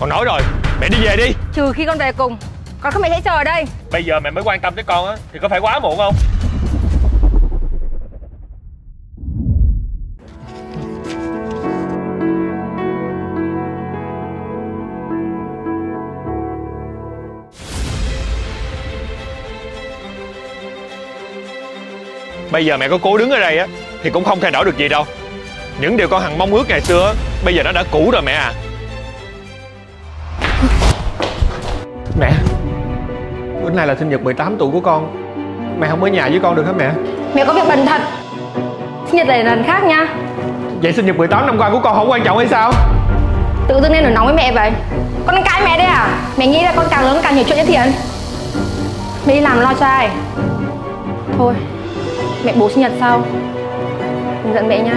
Con nói rồi Mẹ đi về đi. Trừ khi con về cùng Còn không mẹ sẽ chờ ở đây. Bây giờ mẹ mới quan tâm tới con á Thì có phải quá muộn không? Bây giờ mẹ có cố đứng ở đây á Thì cũng không thay đổi được gì đâu. Những điều con hằng mong ước ngày xưa á Bây giờ nó đã cũ rồi mẹ à Mẹ. Bữa nay là sinh nhật 18 tuổi của con. Mẹ không ở nhà với con được hả mẹ? Mẹ có việc bận thật. Sinh nhật này lần khác nha. Vậy sinh nhật 18 năm qua của con không quan trọng hay sao? Tự dưng nên nổi nóng với mẹ vậy. Con đang cãi mẹ đấy à? Mẹ nghĩ là con càng lớn càng hiểu chuyện nhất thiện. Mẹ đi làm lo cho ai? Thôi Mẹ bố sinh nhật sau. Đừng giận mẹ nha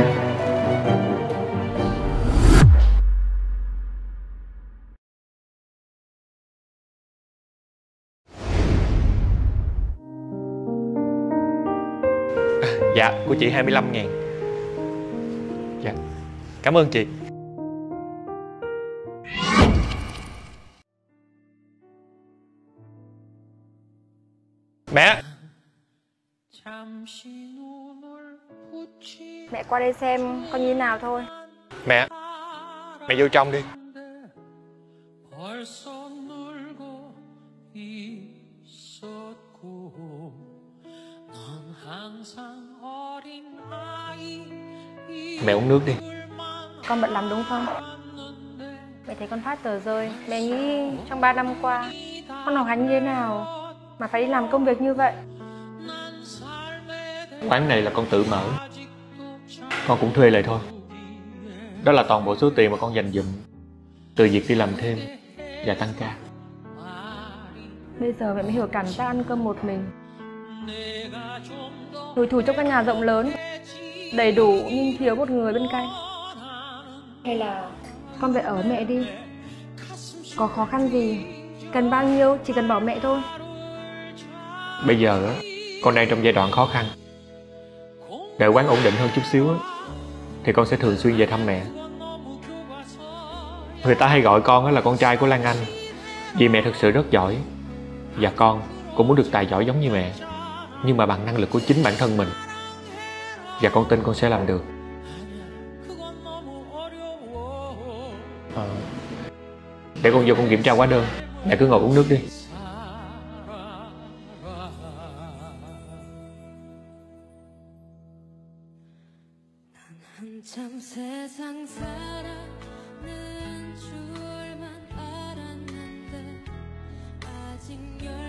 Dạ của chị 25 ngàn. Dạ. Cảm ơn chị. Mẹ. Mẹ qua đây xem con như thế nào thôi. Mẹ. Mẹ vô trong đi Mẹ uống nước đi. Con bận lắm đúng không? Mẹ thấy con phát tờ rơi. Mẹ nghĩ trong 3 năm qua Con học hành như thế nào Mà phải đi làm công việc như vậy? Quán này là con tự mở. Con cũng thuê lại thôi. Đó là toàn bộ số tiền mà con dành dụm Từ việc đi làm thêm Và tăng ca. Bây giờ mẹ mới hiểu cảm giác ăn cơm một mình. Lủi thủi trong căn nhà rộng lớn Đầy đủ nhưng thiếu một người bên cạnh. Hay là con về ở mẹ đi. Có khó khăn gì? Cần bao nhiêu? Chỉ cần bảo mẹ thôi. Bây giờ á Con đang trong giai đoạn khó khăn. Đợi quán ổn định hơn chút xíu á Thì con sẽ thường xuyên về thăm mẹ. Người ta hay gọi con á là con trai của Lan Anh Vì mẹ thực sự rất giỏi Và con cũng muốn được tài giỏi giống như mẹ. Nhưng mà bằng năng lực của chính bản thân mình Và con tin con sẽ làm được Ờ, Để con vô con kiểm tra hóa đơn Mẹ cứ ngồi uống nước đi 한참 세상 살아는 줄만 알았는데 아직 열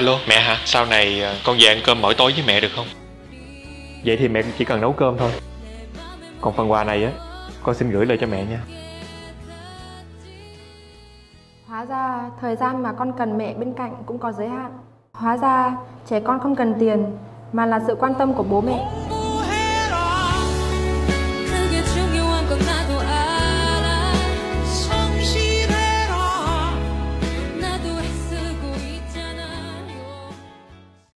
Alo, mẹ hả? Sau này ờ, con về ăn cơm mỗi tối với mẹ được không? Vậy thì mẹ chỉ cần nấu cơm thôi Còn phần quà này á Con xin gửi lời cho mẹ nha Hóa ra thời gian mà con cần mẹ bên cạnh cũng có giới hạn Hóa ra trẻ con không cần tiền Mà là sự quan tâm của bố mẹ